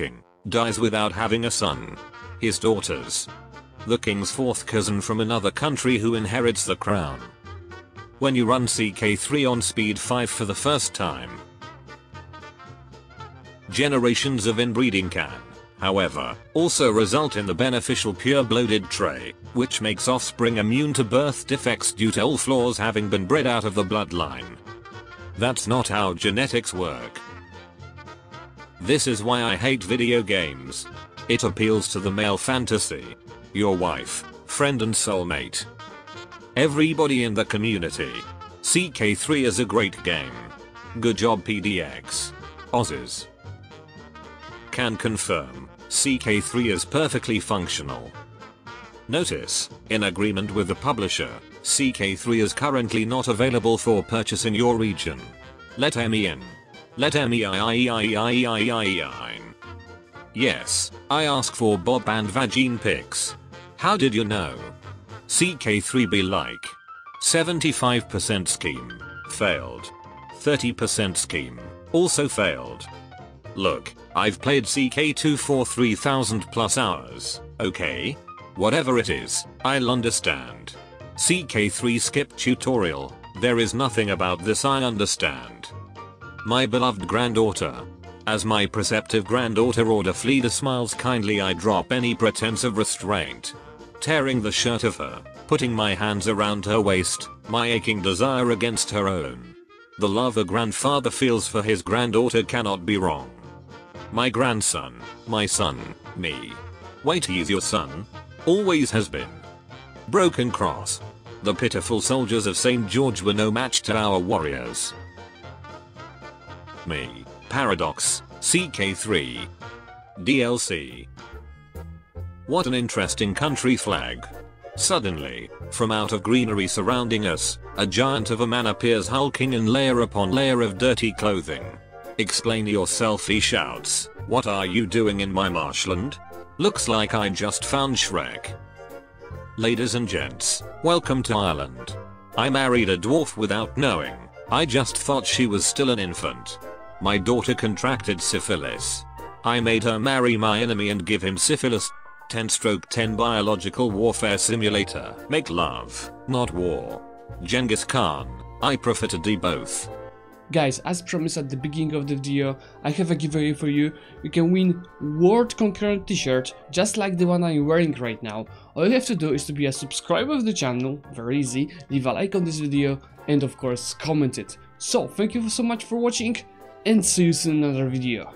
king, dies without having a son. His daughters. The king's fourth cousin from another country who inherits the crown. When you run CK3 on speed 5 for the first time. Generations of inbreeding can, however, also result in the beneficial pure-blooded trait, which makes offspring immune to birth defects due to all flaws having been bred out of the bloodline. That's not how genetics work. This is why I hate video games. It appeals to the male fantasy. Your wife, friend and soulmate. Everybody in the community. CK3 is a great game. Good job PDX. Aussies. Can confirm, CK3 is perfectly functional. Notice, in agreement with the publisher, CK3 is currently not available for purchase in your region. Let me in. Let me. Yes, I ask for Bob and Vagine pics. How did you know? CK3 be like. 75% scheme. Failed. 30% scheme. Also failed. Look, I've played CK2 for 3000 plus hours, okay? Whatever it is, I'll understand. CK3 skip tutorial, there is nothing about this I understand. My beloved granddaughter. As my perceptive granddaughter order Fleeda smiles kindly I drop any pretense of restraint. Tearing the shirt of her, putting my hands around her waist, my aching desire against her own. The love a grandfather feels for his granddaughter cannot be wrong. My grandson, my son, me. Wait he's your son? Always has been. Broken Cross. The pitiful soldiers of St. George were no match to our warriors. Me. Paradox. CK3. DLC. What an interesting country flag. Suddenly, from out of greenery surrounding us, a giant of a man appears hulking in layer upon layer of dirty clothing. Explain yourself he shouts, what are you doing in my marshland? Looks like I just found Shrek. Ladies and gents, welcome to Ireland. I married a dwarf without knowing. I just thought she was still an infant. My daughter contracted syphilis. I made her marry my enemy and give him syphilis. 10 stroke 10 biological warfare simulator. Make love, not war. Genghis Khan. I prefer to do both. Guys, as promised at the beginning of the video, I have a giveaway for you. You can win World Conqueror t-shirt, just like the one I'm wearing right now. All you have to do is to be a subscriber of the channel, very easy, leave a like on this video, and of course comment it. So, thank you so much for watching, and see you soon in another video.